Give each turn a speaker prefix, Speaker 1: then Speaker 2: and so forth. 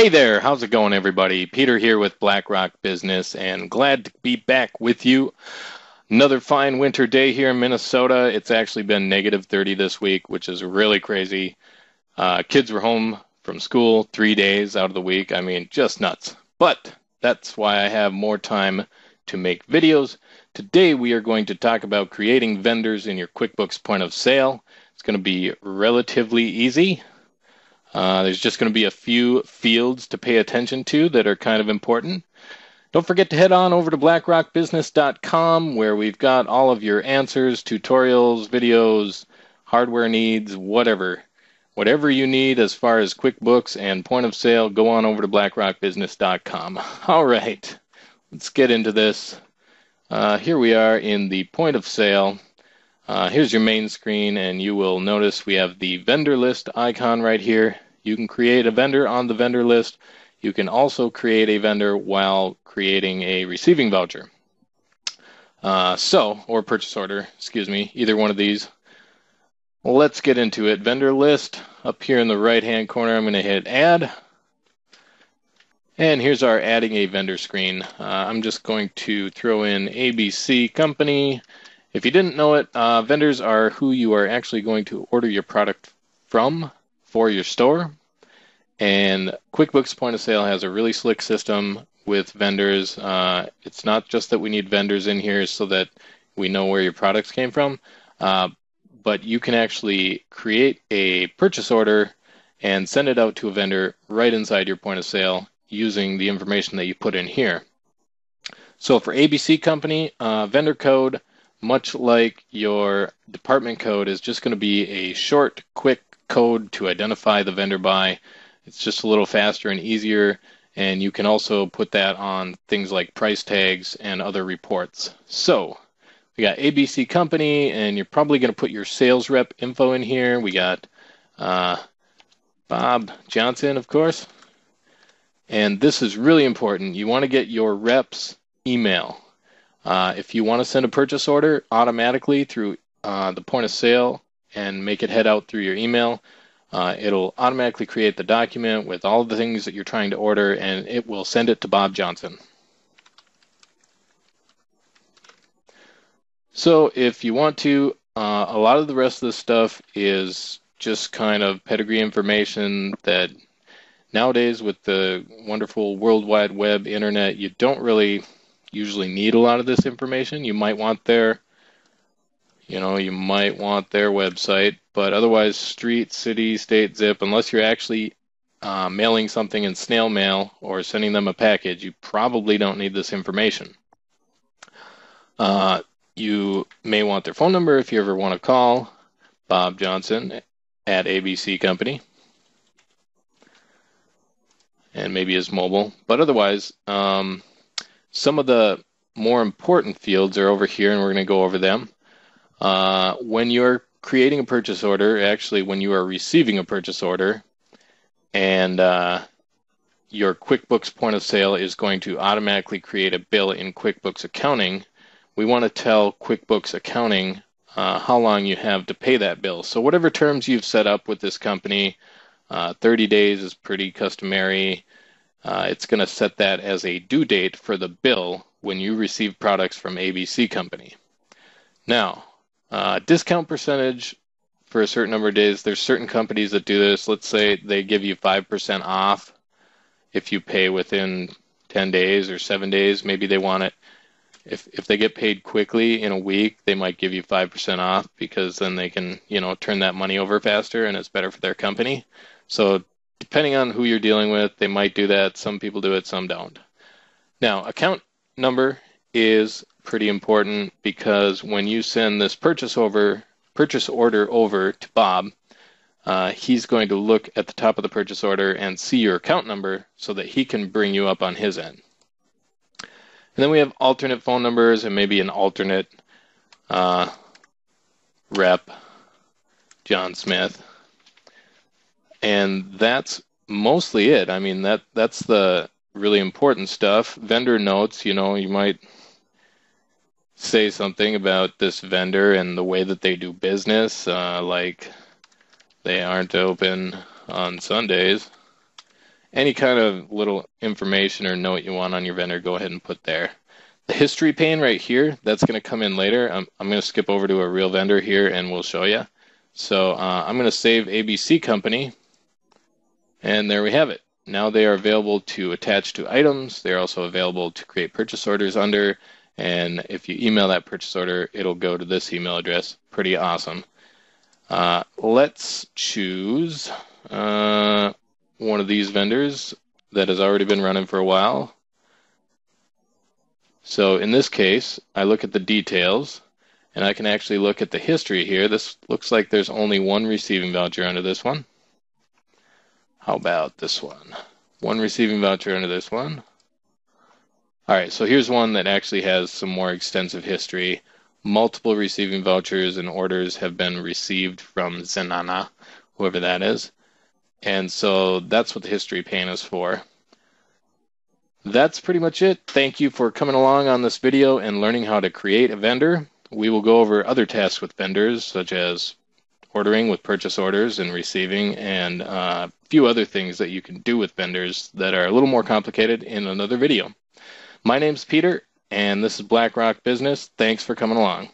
Speaker 1: Hey there, how's it going, everybody? Peter here with BlackRock Business, and glad to be back with you. Another fine winter day here in Minnesota. It's actually been negative 30 this week, which is really crazy. Uh, kids were home from school three days out of the week. I mean, just nuts. But that's why I have more time to make videos. Today, we are going to talk about creating vendors in your QuickBooks point of sale. It's going to be relatively easy. Uh, there's just going to be a few fields to pay attention to that are kind of important. Don't forget to head on over to blackrockbusiness.com where we've got all of your answers, tutorials, videos, hardware needs, whatever. Whatever you need as far as QuickBooks and point of sale, go on over to blackrockbusiness.com. All right, let's get into this. Uh, here we are in the point of sale. Uh, here's your main screen, and you will notice we have the vendor list icon right here. You can create a vendor on the vendor list. You can also create a vendor while creating a receiving voucher. Uh, so, or purchase order, excuse me, either one of these. Let's get into it. Vendor list up here in the right hand corner, I'm going to hit add. And here's our adding a vendor screen. Uh, I'm just going to throw in ABC company if you didn't know it, uh, vendors are who you are actually going to order your product from for your store. And QuickBooks Point of Sale has a really slick system with vendors. Uh, it's not just that we need vendors in here so that we know where your products came from, uh, but you can actually create a purchase order and send it out to a vendor right inside your point of sale using the information that you put in here. So for ABC Company, uh, vendor code much like your department code, is just going to be a short, quick code to identify the vendor by. It's just a little faster and easier, and you can also put that on things like price tags and other reports. So we got ABC Company, and you're probably going to put your sales rep info in here. We got uh, Bob Johnson, of course. And this is really important. You want to get your reps email. Uh, if you want to send a purchase order automatically through uh, the point of sale and make it head out through your email, uh, it'll automatically create the document with all the things that you're trying to order and it will send it to Bob Johnson. So if you want to, uh, a lot of the rest of this stuff is just kind of pedigree information that nowadays with the wonderful World Wide Web internet, you don't really usually need a lot of this information. You might want their, you know, you might want their website, but otherwise, street, city, state, zip, unless you're actually uh, mailing something in snail mail or sending them a package, you probably don't need this information. Uh, you may want their phone number if you ever want to call Bob Johnson at ABC Company and maybe his mobile. But otherwise, um, some of the more important fields are over here, and we're going to go over them. Uh, when you're creating a purchase order, actually, when you are receiving a purchase order, and uh, your QuickBooks point of sale is going to automatically create a bill in QuickBooks Accounting, we want to tell QuickBooks Accounting uh, how long you have to pay that bill. So, whatever terms you've set up with this company, uh, 30 days is pretty customary uh, it's going to set that as a due date for the bill when you receive products from ABC Company. Now, uh, discount percentage for a certain number of days. There's certain companies that do this. Let's say they give you 5% off if you pay within 10 days or 7 days. Maybe they want it. If, if they get paid quickly in a week, they might give you 5% off because then they can, you know, turn that money over faster and it's better for their company. So depending on who you're dealing with, they might do that. Some people do it, some don't. Now, account number is pretty important because when you send this purchase over purchase order over to Bob, uh, he's going to look at the top of the purchase order and see your account number so that he can bring you up on his end. And then we have alternate phone numbers and maybe an alternate uh, rep, John Smith and that's mostly it. I mean that that's the really important stuff. Vendor notes, you know, you might say something about this vendor and the way that they do business, uh, like they aren't open on Sundays. any kind of little information or note you want on your vendor, go ahead and put there. The history pane right here, that's going to come in later. I'm, I'm going to skip over to a real vendor here and we'll show you. So uh, I'm going to save ABC Company, and there we have it. Now they are available to attach to items. They're also available to create purchase orders under. And if you email that purchase order, it'll go to this email address. Pretty awesome. Uh, let's choose uh, one of these vendors that has already been running for a while. So in this case, I look at the details and I can actually look at the history here. This looks like there's only one receiving voucher under this one. How about this one? One receiving voucher under this one. All right, so here's one that actually has some more extensive history. Multiple receiving vouchers and orders have been received from Zenana, whoever that is. And so that's what the history pane is for. That's pretty much it. Thank you for coming along on this video and learning how to create a vendor. We will go over other tasks with vendors, such as ordering with purchase orders and receiving, and uh, a few other things that you can do with vendors that are a little more complicated in another video. My name's Peter, and this is BlackRock Business. Thanks for coming along.